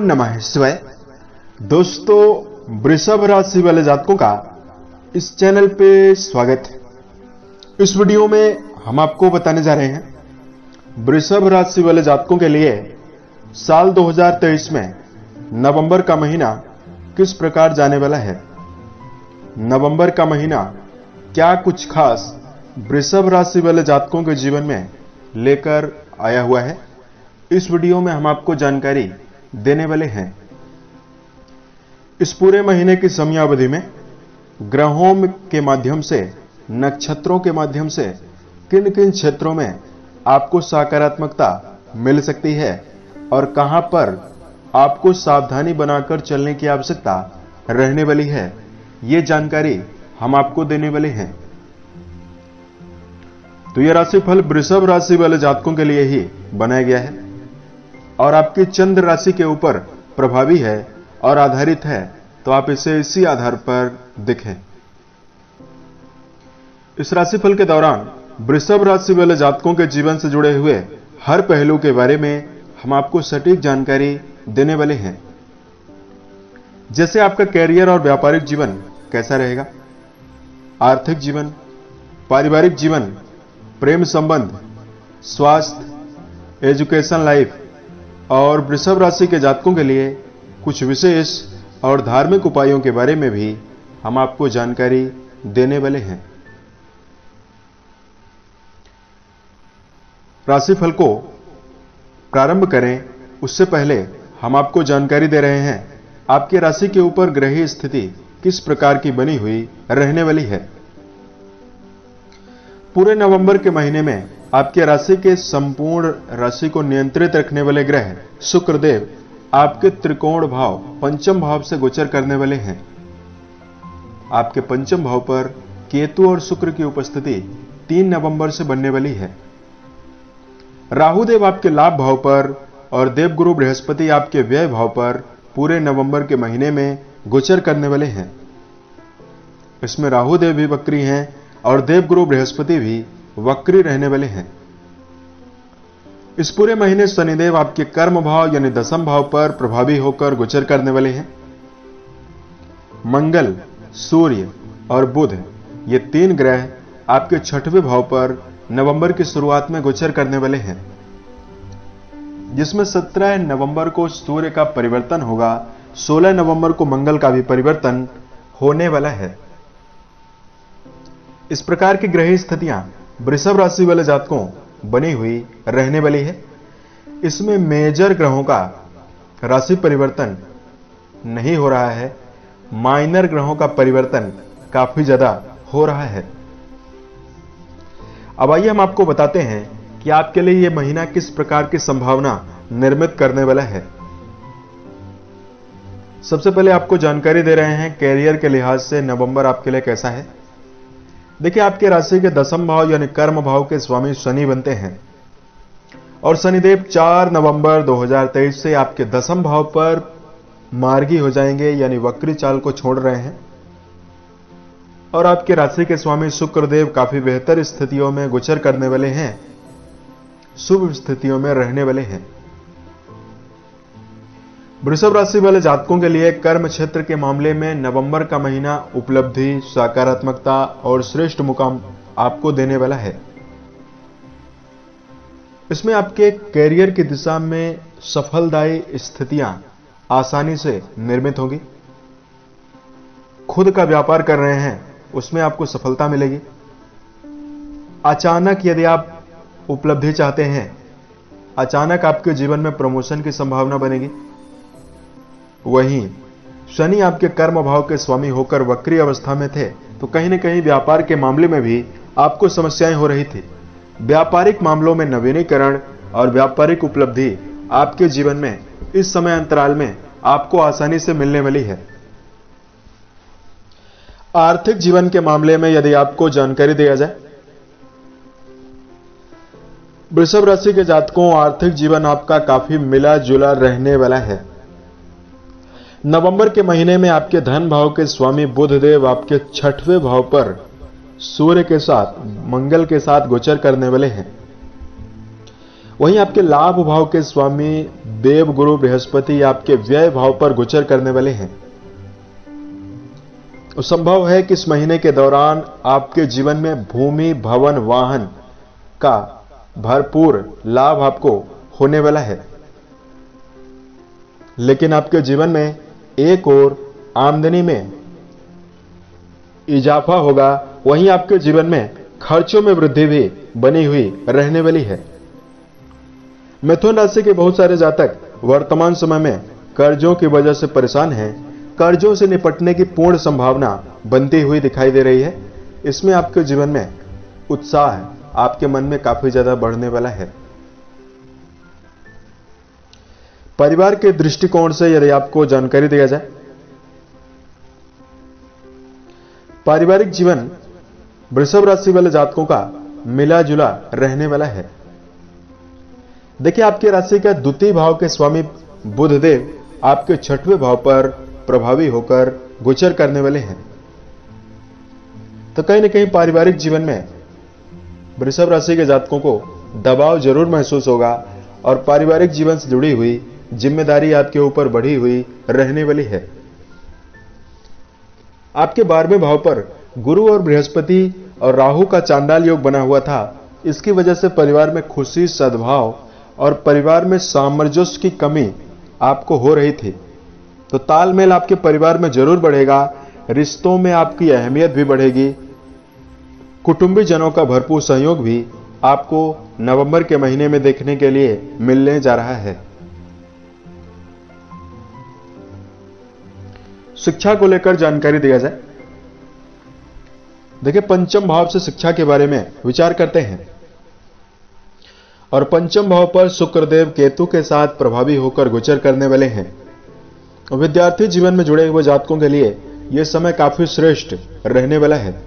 नमः। शिवाय, दोस्तों, वृषभ राशि वाले जातकों का इस चैनल पे स्वागत है। इस वीडियो में हम आपको बताने जा रहे हैं, वृषभ राशि वाले जातकों के लिए साल 2023 में नवंबर का महीना किस प्रकार जाने वाला है? नवंबर का महीना क्या कुछ खास वृषभ राशि वाले जातकों के जीवन में लेकर आया हुआ है? इस वीडियो में हम आपको जानकारी देने वाले हैं। इस पूरे महीने की समयावधि में ग्रहों के माध्यम से, नक्षत्रों के माध्यम से किन किन क्षेत्रों में आपको सकारात्मकता मिल सकती है और कहाँ पर आपको सावधानी बनाकर चलने की आवश्यकता रहने वाली है, ये जानकारी हम आपको देने वाले हैं। तो यह राशिफल वृषभ राशि वाले जातकों के लिए ही बनाया गया है। और आपकी चंद्र राशि के ऊपर प्रभावी है और आधारित है तो आप इसे इसी आधार पर देखें। इस राशिफल के दौरान वृषभ राशि वाले जातकों के जीवन से जुड़े हुए हर पहलू के बारे में हम आपको सटीक जानकारी देने वाले हैं। जैसे आपका कैरियर और व्यापारिक जीवन कैसा रहेगा? आर्थिक जीवन, पारिवारिक जीवन, प्रेम संबंध, स्वास्थ्य, एजुकेशन लाइफ और वृषभ राशि के जातकों के लिए कुछ विशेष और धार्मिक उपायों के बारे में भी हम आपको जानकारी देने वाले हैं। राशिफल को प्रारंभ करें, उससे पहले हम आपको जानकारी दे रहे हैं, आपके राशि के ऊपर ग्रही स्थिति किस प्रकार की बनी हुई रहने वाली है। पूरे नवंबर के महीने में आपके राशि के संपूर्ण राशि को नियंत्रित रखने वाले ग्रह शुक्रदेव आपके त्रिकोण भाव, पंचम भाव से गोचर करने वाले हैं। आपके पंचम भाव पर केतु और शुक्र की उपस्थिति तीन नवंबर से बनने वाली है। राहुदेव आपके लाभ भाव पर और देवगुरु बृहस्पति आपके व्यय भाव पर पूरे नवंबर के महीने में गोचर करने वाले हैं। इसमें राहुदेव भी वक्री हैं और देवगुरु बृहस्पति भी वक्री रहने वाले हैं। इस पूरे महीने शनिदेव आपके कर्म भाव यानी दसम भाव पर प्रभावी होकर गोचर करने वाले हैं। मंगल, सूर्य और बुध, ये तीन ग्रह आपके छठवें भाव पर नवंबर की शुरुआत में गोचर करने वाले हैं। जिसमें 17 नवंबर को सूर्य का परिवर्तन होगा 16 नवंबर को मंगल का भी परिवर्तन होने वाला है। इस प्रकार की ग्रह स्थितियाँ वृषभ राशि वाले जातकों बनी हुई रहने वाली है। इसमें मेजर ग्रहों का राशि परिवर्तन नहीं हो रहा है। माइनर ग्रहों का परिवर्तन काफ़ी ज़्यादा हो रहा है। अब आइए हम आपको बताते हैं कि आपके लिए यह महीना किस प्रकार की संभावना निर्मित करने वाला है। सबसे पहले आपको जानकारी दे रहे हैं, कैरियर के लिहाज से नवंबर आपके लिए कैसा है। देखिए, आपके राशि के दसम भाव यानी कर्म भाव के स्वामी शनि बनते हैं। और शनिदेव 4 नवंबर 2023 से आपके दसम भाव पर मार्गी हो जाएँगे, यानी वक्री चाल को छोड़ रहे हैं। और आपके राशि के स्वामी शुक्रदेव काफ़ी बेहतर स्थितियों में गोचर करने वाले हैं, शुभ स्थितियों में रहने वाले हैं। वृषभ राशि वाले जातकों के लिए कर्म क्षेत्र के मामले में नवंबर का महीना उपलब्धि, सकारात्मकता और श्रेष्ठ मुकाम आपको देने वाला है। इसमें आपके कैरियर की दिशा में सफलदायी स्थितियाँ आसानी से निर्मित होगी। खुद का व्यापार कर रहे हैं, उसमें आपको सफलता मिलेगी। अचानक यदि आप उपलब्धि चाहते हैं, अचानक आपके जीवन में प्रमोशन की संभावना बनेगी। वहीं, शनि आपके कर्म भाव के स्वामी होकर वक्री अवस्था में थे तो कहीं ना कहीं व्यापार के मामले में भी आपको समस्याएँ हो रही थी। व्यापारिक मामलों में नवीनीकरण और व्यापारिक उपलब्धि आपके जीवन में, इस समय अंतराल में, आपको आसानी से मिलने वाली है। आर्थिक जीवन के मामले में यदि आपको जानकारी दिया जाए, वृषभ राशि के जातकों, आर्थिक जीवन आपका काफ़ी मिला जुला रहने वाला है। नवंबर के महीने में आपके धन भाव के स्वामी बुधदेव आपके छठवें भाव पर सूर्य के साथ, मंगल के साथ गोचर करने वाले हैं। वहीं आपके लाभ भाव के स्वामी देव गुरु बृहस्पति आपके व्यय भाव पर गोचर करने वाले हैं। संभव है कि इस महीने के दौरान आपके जीवन में भूमि, भवन, वाहन का भरपूर लाभ आपको होने वाला है। लेकिन आपके जीवन में एक और आमदनी में इजाफा होगा, वहीं आपके जीवन में खर्चों में वृद्धि भी बनी हुई रहने वाली है। मिथुन राशि के बहुत सारे जातक वर्तमान समय में कर्जों की वजह से परेशान हैं। कर्जों से निपटने की पूर्ण संभावना बनती हुई दिखाई दे रही है। इसमें आपके जीवन में उत्साह आपके मन में काफ़ी ज़्यादा बढ़ने वाला है। परिवार के दृष्टिकोण से यदि आपको जानकारी दिया जाए, पारिवारिक जीवन वृषभ राशि वाले जातकों का मिला जुला रहने वाला है। देखिए, आपकी राशि का द्वितीय भाव के स्वामी बुधदेव आपके छठवें भाव पर प्रभावी होकर गोचर करने वाले हैं। तो कहीं ना कहीं पारिवारिक जीवन में वृषभ राशि के जातकों को दबाव ज़रूर महसूस होगा और पारिवारिक जीवन से जुड़ी हुई ज़िम्मेदारी आपके ऊपर बढ़ी हुई रहने वाली है। आपके बारहवें भाव पर गुरु और बृहस्पति और राहु का चांडाल योग बना हुआ था। इसकी वजह से परिवार में खुशी, सद्भाव और परिवार में सामंजस्य की कमी आपको हो रही थी। तो तालमेल आपके परिवार में ज़रूर बढ़ेगा, रिश्तों में आपकी अहमियत भी बढ़ेगी कुटुंबी जनों का भरपूर सहयोग भी आपको नवंबर के महीने में देखने के लिए मिलने जा रहा है। शिक्षा को लेकर जानकारी दिया जाए। देखिए, पंचम भाव से शिक्षा के बारे में विचार करते हैं। और पंचम भाव पर शुक्रदेव केतु के साथ प्रभावी होकर गोचर करने वाले हैं। विद्यार्थी जीवन में जुड़े हुए जातकों के लिए यह समय काफ़ी श्रेष्ठ रहने वाला है।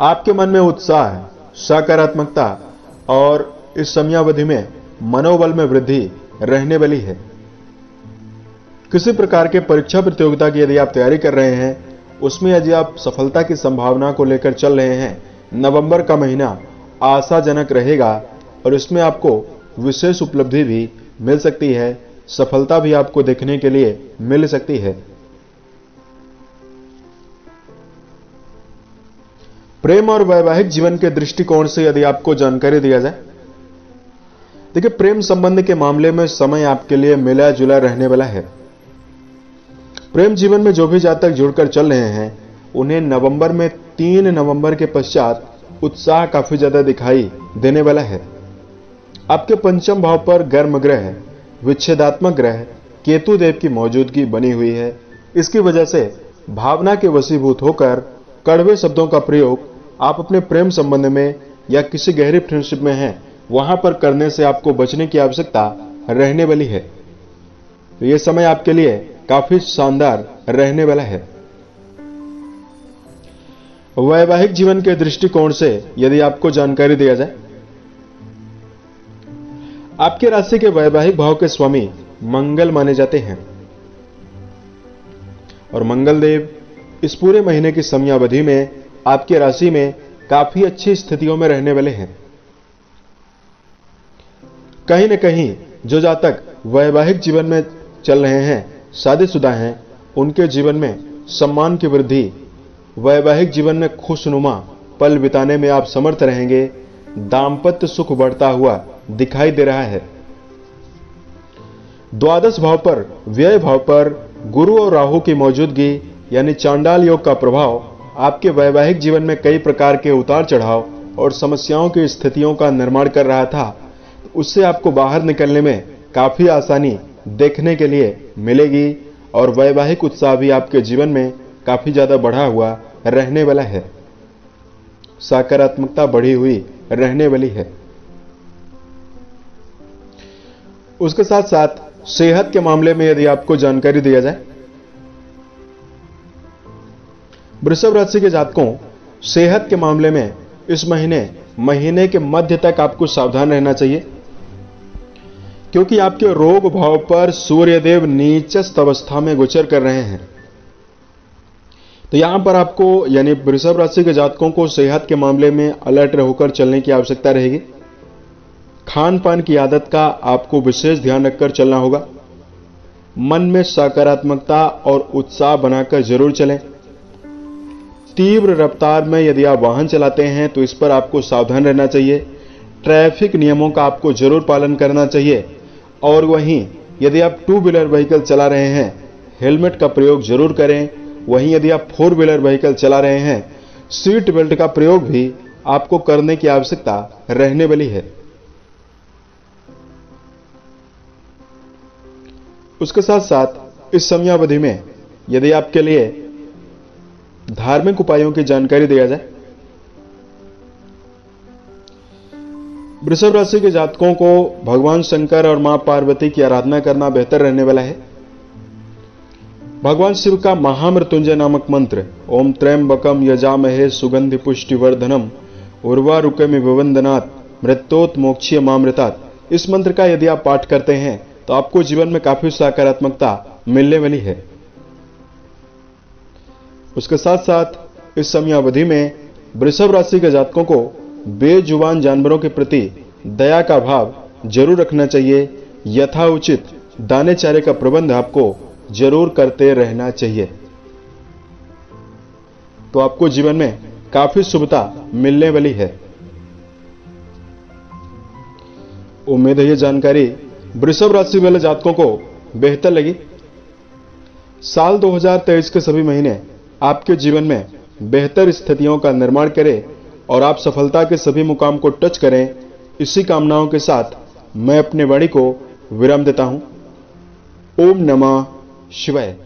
आपके मन में उत्साह, सकारात्मकता और इस समयावधि में मनोबल में वृद्धि रहने वाली है। किसी प्रकार के परीक्षा प्रतियोगिता की यदि आप तैयारी कर रहे हैं, उसमें यदि आप सफलता की संभावना को लेकर चल रहे हैं, नवंबर का महीना आशाजनक रहेगा और इसमें आपको विशेष उपलब्धि भी मिल सकती है, सफलता भी आपको देखने के लिए मिल सकती है। प्रेम और वैवाहिक जीवन के दृष्टिकोण से यदि आपको जानकारी दिया जाए, देखिए, प्रेम संबंध के मामले में समय आपके लिए मिला जुला रहने वाला है। प्रेम जीवन में जो भी जातक जुड़कर चल रहे हैं, उन्हें नवंबर में तीन नवंबर के पश्चात उत्साह काफ़ी ज़्यादा दिखाई देने वाला है। आपके पंचम भाव पर गर्म ग्रह, विच्छेदात्मक ग्रह, केतु देव की मौजूदगी बनी हुई है। इसकी वजह से भावना के वसीभूत होकर कड़वे शब्दों का प्रयोग आप अपने प्रेम संबंध में या किसी गहरी फ्रेंडशिप में हैं, वहाँ पर करने से आपको बचने की आवश्यकता रहने वाली है। तो यह समय आपके लिए काफ़ी शानदार रहने वाला है। वैवाहिक जीवन के दृष्टिकोण से यदि आपको जानकारी दिया जाए, आपके राशि के वैवाहिक भाव के स्वामी मंगल माने जाते हैं। और मंगल देव इस पूरे महीने की समयावधि में आपकी राशि में काफ़ी अच्छी स्थितियों में रहने वाले हैं। कहीं न कहीं जो जातक वैवाहिक जीवन में चल रहे हैं शादीशुदा हैं, उनके जीवन में सम्मान की वृद्धि, वैवाहिक जीवन में खुशनुमा पल बिताने में आप समर्थ रहेंगे, दाम्पत्य सुख बढ़ता हुआ दिखाई दे रहा है। द्वादश भाव पर, व्यय भाव पर गुरु और राहु की मौजूदगी, यानी चांडाल योग का प्रभाव, आपके वैवाहिक जीवन में कई प्रकार के उतार चढ़ाव और समस्याओं की स्थितियों का निर्माण कर रहा था, उससे आपको बाहर निकलने में काफ़ी आसानी देखने के लिए मिलेगी और वैवाहिक उत्साह भी आपके जीवन में काफ़ी ज़्यादा बढ़ा हुआ रहने वाला है। सकारात्मकता बढ़ी हुई रहने वाली है। उसके साथ साथ सेहत के मामले में यदि आपको जानकारी दिया जाए, वृषभ राशि के जातकों, सेहत के मामले में इस महीने महीने के मध्य तक आपको सावधान रहना चाहिए। क्योंकि आपके रोग भाव पर सूर्यदेव नीचस्त अवस्था में गोचर कर रहे हैं। तो यहाँ पर आपको, यानी वृषभ राशि के जातकों को सेहत के मामले में अलर्ट होकर चलने की आवश्यकता रहेगी। खान पान की आदत का आपको विशेष ध्यान रखकर चलना होगा। मन में सकारात्मकता और उत्साह बनाकर ज़रूर चलें। तीव्र रफ्तार में यदि आप वाहन चलाते हैं तो इस पर आपको सावधान रहना चाहिए। ट्रैफ़िक नियमों का आपको ज़रूर पालन करना चाहिए। और वहीं, यदि आप टू व्हीलर व्हीकल चला रहे हैं हेलमेट का प्रयोग ज़रूर करें। वहीं, यदि आप फोर व्हीलर व्हीकल चला रहे हैं सीट बेल्ट का प्रयोग भी आपको करने की आवश्यकता रहने वाली है। उसके साथ साथ इस समयावधि में, यदि आपके लिए धार्मिक उपायों की जानकारी दिया जाए वृषभ राशि के जातकों को भगवान शंकर और माँ पार्वती की आराधना करना बेहतर रहने वाला है। भगवान शिव का महामृत्युंजय नामक मंत्र, ओम त्रयंबकम यजामहे सुगंधि पुष्टिवर्धनम, उर्वा में विवंदनात्, मृत्योत मोक्षीय मामृतात। इस मंत्र का यदि आप पाठ करते हैं तो आपको जीवन में काफ़ी सकारात्मकता मिलने वाली है। उसके साथ साथ इस समयावधि में वृषभ राशि के जातकों को बेजुबान जानवरों के प्रति दया का भाव ज़रूर रखना चाहिए यथा उचित दाने चारे का प्रबंध आपको ज़रूर करते रहना चाहिए। तो आपको जीवन में काफ़ी शुभता मिलने वाली है। उम्मीद है यह जानकारी वृषभ राशि वाले जातकों को बेहतर लगी। साल 2023 के सभी महीने आपके जीवन में बेहतर स्थितियों का निर्माण करें और आप सफलता के सभी मुकाम को टच करें, इसी कामनाओं के साथ मैं अपने वाणी को विराम देता हूँ। ओम नमः शिवाय।